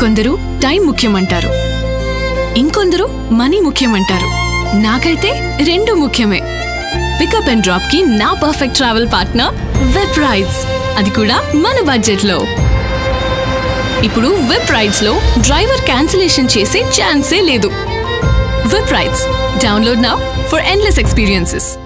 కొందరు టైం ముఖ్యమంటారు. ఇంకొందరు మనీ ముఖ్యమంటారు. నాకైతే రెండు ముఖ్యమే. పికప్ అండ్ డ్రాప్కి నా perfect travel partner web rides. అది కూడా మన బడ్జెట్లో ఇప్పుడు వెబ్ రైడ్స్లో డ్రైవర్ క్యాన్సిలేషన్ చేసే ఛాన్సే లేదు. Web rides. Download now for endless experiences.